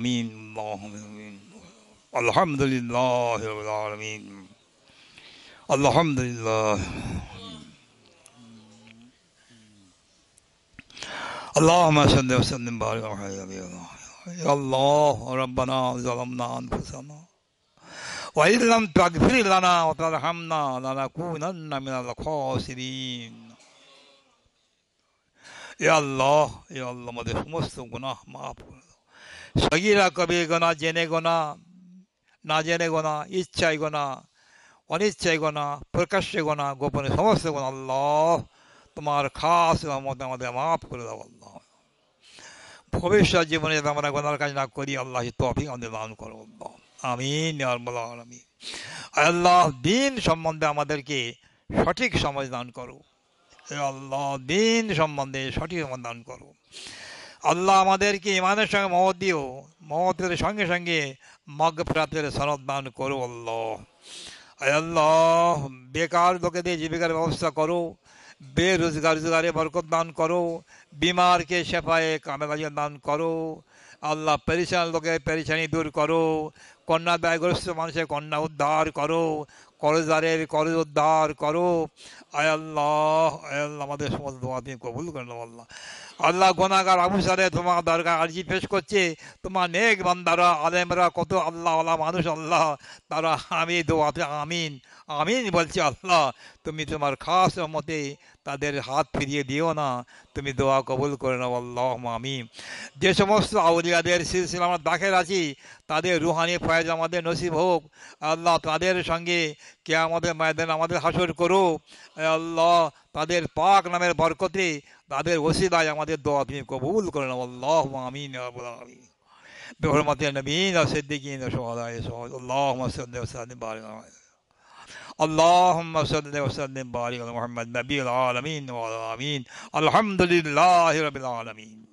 آمين اللهم آمين الحمد لله رب العالمين الحمد لله اللهم صل وسلم وبارك على حبيبنا يا الله ربنا ظلمنا انفسنا وإن لم تغفر لنا وترحمنا لنكونن من الخاسرين يا الله يا الله আমাদের সমস্ত গুনাহ মাফ করে দাও সগিরা কবি গোনা জেনে গোনা না জেনে গোনা ইচ্ছায় গোনা অনিচ্ছায় গোনা প্রকাশ্যে গোনা গোপনে সমস্ত গোনা আল্লাহ তোমার খাস রহমত আমাদের মাফ করে দাও আল্লাহ ভবিষ্যৎ জীবনে যাতে আমরা গোনার কাজ না করি আল্লাহ তফিক আমাদের দান করো আল্লাহ আমিন আলমী আল্লাহ দিন সম্বন্ধে আমাদেরকে সঠিক সমাজ দান করো আল্লাহ দিন সম্বন্ধে সঠিক সমাজ দান করো আল্লাহ আমাদেরকে ইমানের সঙ্গে মহৎ দিও মহতের সঙ্গে সঙ্গে মগ প্রাপ্তের সনদ দান করো আল্লাহ। আল্লাহ, বেকার লোকেদের জীবিকার ব্যবস্থা করো, বেরোজগার রোজগারে বরকত দান করো, বিমারকে শেফায়ে কামেলাজিয়া দান করো, আল্লাহ পেরিসান লোকের পেরিসানি দূর করো, কন্যা ব্যয়গ্রস্ত মানুষের কন্যা উদ্ধার করো করজদারের করজ উদ্ধার করো। আয় আল্লাহ আয় আল্লাহ, আমাদের সমস্ত দোয়া কবুল করে নাও আল্লাহ। আল্লাহ গোনাগার আবুসারে তোমার দরকার আর্জি পেশ করছে। তোমার নেক বান্দারা, আলেমরা, কত আল্লাহ আল্লাহ মানুষ আল্লাহ। তারা আমি দোয়াতে আমিন। আমিন বলছি আল্লাহ, তুমি তোমার খাস মতে তাদের হাত ফিরিয়ে দিও না। তুমি দোয়া কবুল করে নাও আল্লাহ আমিন। যে সমস্ত আউলিয়াদের সিলসিলা আমরা দাখের আছি, তাদের রুহানি ফয়েজ আমাদের নসিব হোক। আল্লাহ তাদের সঙ্গে কে আমাদের ময়দান আমাদের হাসর করো আল্লাহ তাদের পাক নামের বরকতে তাদের ওসিলায় আমাদের দোয়া তুমি কবুল করে নাও আল্লাহ আমিন আমিন بحرمة النبيين والصديقين والشهداء اللهم صل وسلم وبارك على اللهم صل وسلم وبارك على محمد نبي العالمين والعالمين الحمد لله رب العالمين